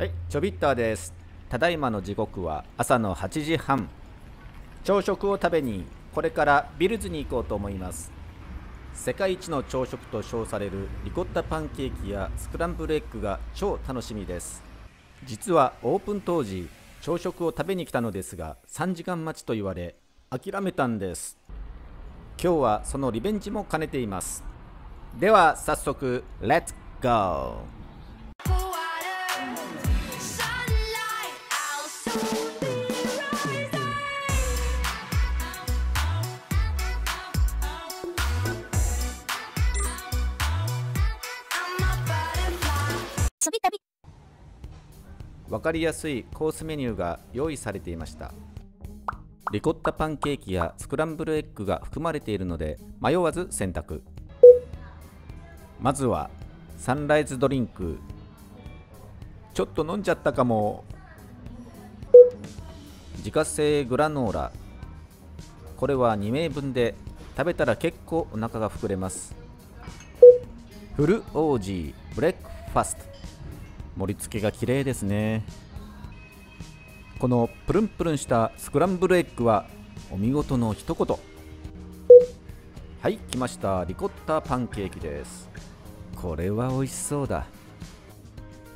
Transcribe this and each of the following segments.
はい、ちょびっターです。ただいまの時刻は朝の8時半。朝食を食べにこれからビルズに行こうと思います。世界一の朝食と称されるリコッタパンケーキやスクランブルエッグが超楽しみです。実はオープン当時、朝食を食べに来たのですが、3時間待ちと言われ、諦めたんです。今日はそのリベンジも兼ねています。では早速、レッツゴーそびたび。分かりやすいコースメニューが用意されていました。リコッタパンケーキやスクランブルエッグが含まれているので迷わず選択。まずはサンライズドリンク。ちょっと飲んじゃったかも。自家製グラノーラ。これは2名分で食べたら結構お腹が膨れます。フルオージーブレックファスト。盛り付けが綺麗ですね。このプルンプルンしたスクランブルエッグはお見事の一言。はい来ました。リコッタパンケーキです。これは美味しそうだ。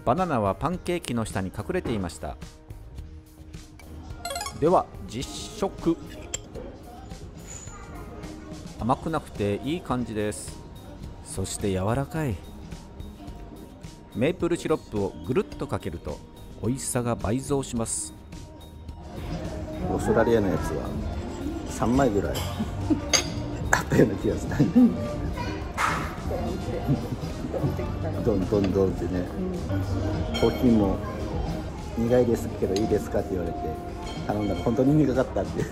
バナナはパンケーキの下に隠れていました。では実食。甘くなくていい感じです。そして柔らかい。メープルシロップをぐるっとかけると美味しさが倍増します。オーストラリアのやつは3枚ぐらいあったような気がする。どんどんどんってねコーヒーも苦いですけどいいですかって言われて頼んだら本当に苦かったって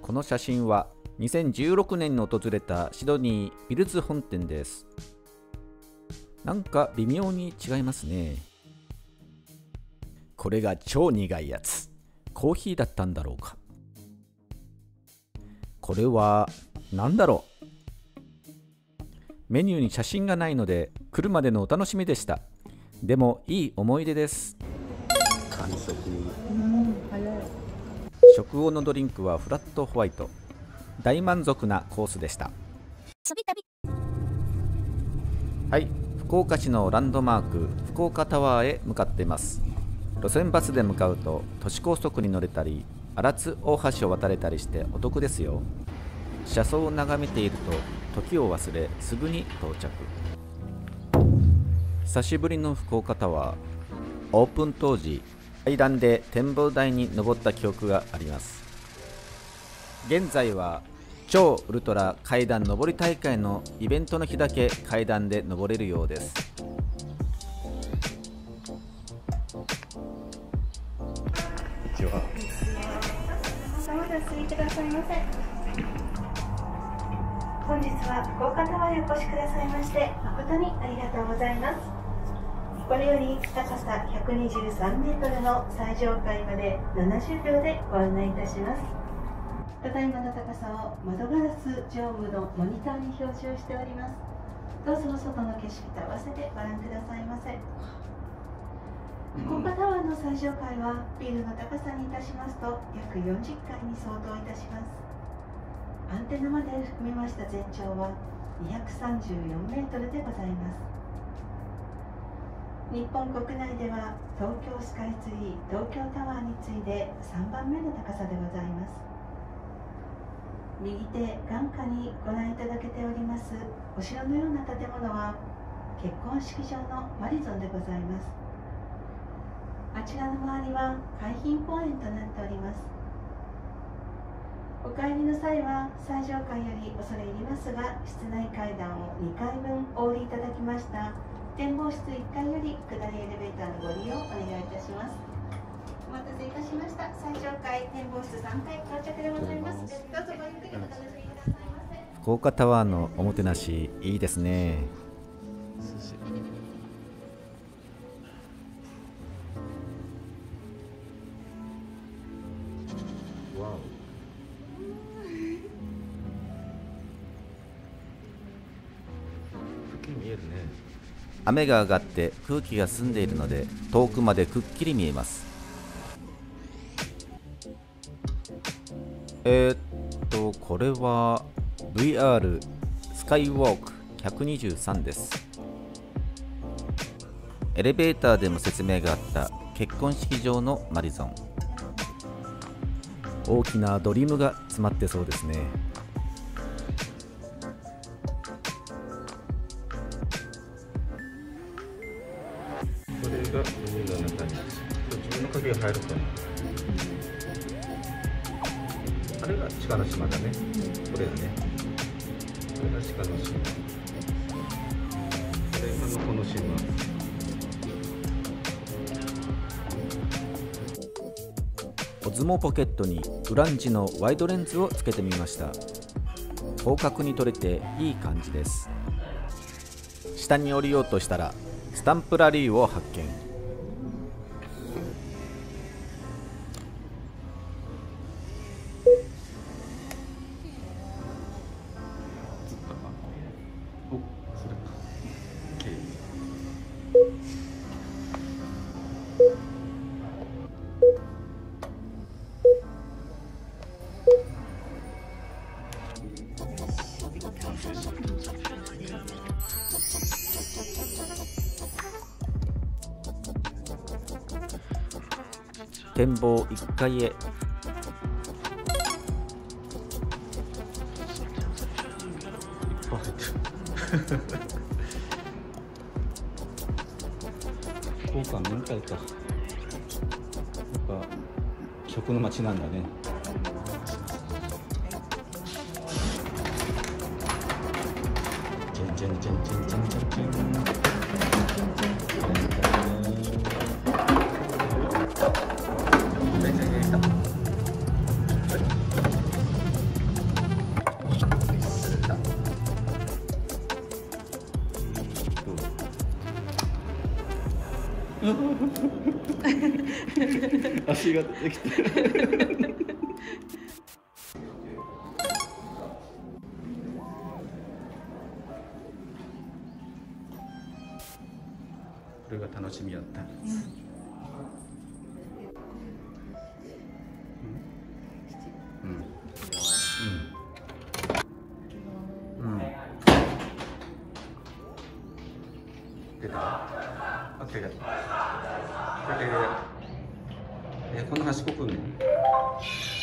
この写真は2016年に訪れたシドニービルズ本店ですなんか微妙に違いますね。これが超苦いやつ。コーヒーだったんだろうか。これは何だろう。メニューに写真がないので来るまでのお楽しみでした。でもいい思い出です。完食食後のドリンクはフラットホワイト。大満足なコースでした。そびたびはい福岡市のランドマーク福岡タワーへ向かっています。路線バスで向かうと都市高速に乗れたり荒津大橋を渡れたりしてお得ですよ。車窓を眺めていると時を忘れすぐに到着。久しぶりの福岡タワー。オープン当時階段で展望台に登った記憶があります。現在は超ウルトラ階段上り大会のイベントの日だけ階段で登れるようです。本日は福岡タワーへお越しくださいまして誠にありがとうございます。これより高さ123メートルの最上階まで70秒でご案内いたします。ただいまの高さを窓ガラス上部のモニターに表示をしております。どうぞ外の景色と合わせてご覧くださいませ。福岡タワーの最上階はビルの高さにいたしますと約40階に相当いたします。アンテナまで含めました全長は234メートルでございます。日本国内では東京スカイツリー東京タワーに次いで3番目の高さでございます右手眼下にご覧いただけております。お城のような建物は結婚式場のマリゾンでございます。あちらの周りは海浜公園となっております。お帰りの際は最上階より恐れ入りますが室内階段を2階分お降りいただきました。展望室1階より下りエレベーターのご利用お願いいたします。お待たせいたしました。最上階展望室3階到着でございます。どうぞませ福岡タワーのおもてなしいいですね。雨が上がって空気が澄んでいるので遠くまでくっきり見えます。えー、っとこれは VR スカイウォーク123です。エレベーターでも説明があった結婚式場のマリゾン。大きなドリームが詰まってそうですね。これが海の中に自分の影が入るかな、鹿の島だね、これだね。これが鹿の島。これがのこの島。オズモポケットにグランジのワイドレンズをつけてみました。広角に撮れていい感じです。下に降りようとしたらスタンプラリーを発見。展望1階へ。いっぱい入ってる。福岡明太か。やっぱ食の街なんだね。チェンチェンチェンチェンチェンチェンチェン。足が出てきてこれが楽しみやった。うん。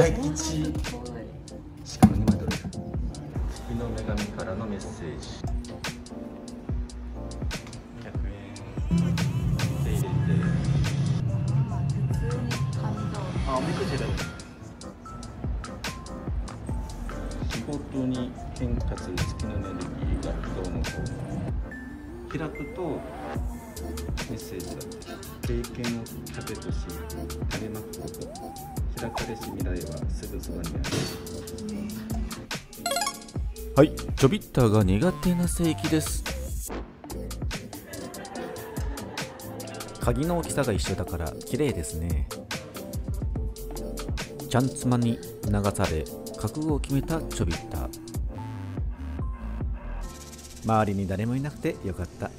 大吉。しかも二枚取れた。月の女神からのメッセージ。百円。で入れて。あ、おみくじだ。よ。仕事に変化する月のエネルギーがどうのこうの開くとメッセージだ。って経験を糧とし種まくこと開かれし未来はすぐそばにある。はいちょびったが苦手な聖域です。鍵の大きさが一緒だから綺麗ですね。ちゃん妻に促され覚悟を決めたちょびった周りに誰もいなくてよかった。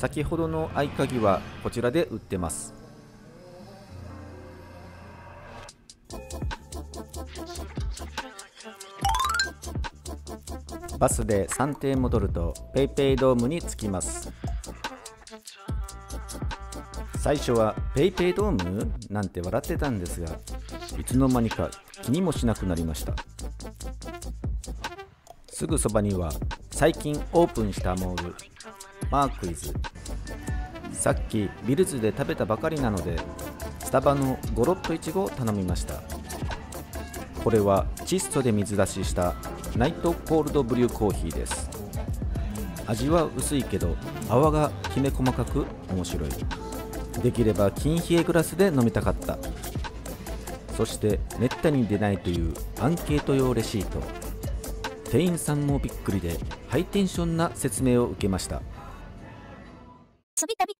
先ほどの合鍵はこちらで売ってます。バスで3点戻ると PayPay ドームに着きます。最初は PayPay ドーム？なんて笑ってたんですがいつの間にか気にもしなくなりました。すぐそばには最近オープンしたモール。マークイズ。さっきビルズで食べたばかりなのでスタバのゴロッといちごを頼みました。これは窒素で水出ししたナイトコールドブリューコーヒーです。味は薄いけど泡がきめ細かく面白い。できれば金冷えグラスで飲みたかった。そしてめったに出ないというアンケート用レシート。店員さんもびっくりでハイテンションな説明を受けました。ちょびたび